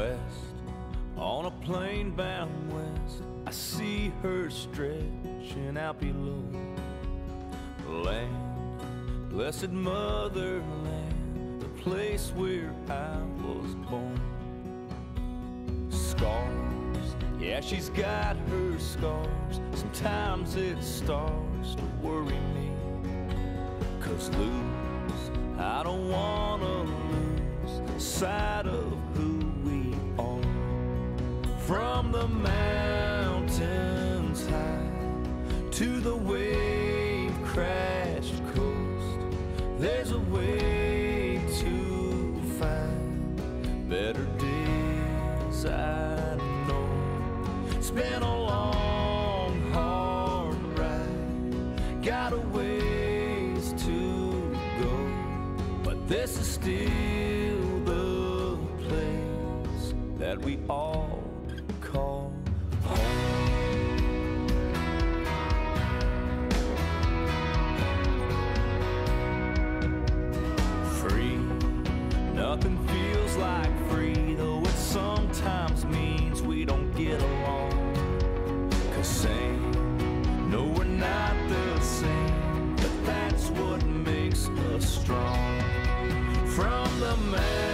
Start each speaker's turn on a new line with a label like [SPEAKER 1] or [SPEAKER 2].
[SPEAKER 1] west, on a plane bound west, I see her stretching out below. Land, blessed motherland, the place where I was born. Scars, yeah, she's got her scars. Sometimes it starts to worry me. Cause lose, I don't wanna lose sight of. From the mountains high to the wave crashed coast, there's a way to find better days. I know it's been a long, hard ride, got a ways to go, but this is still the place that we all up feels like free, though it sometimes means we don't get along. Cause same, no, we're not the same, but that's what makes us strong. From the man.